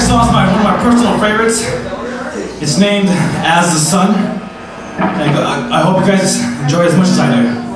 next song is my, one of my personal favorites. It's named As the Sun. And I, hope you guys enjoy as much as I do.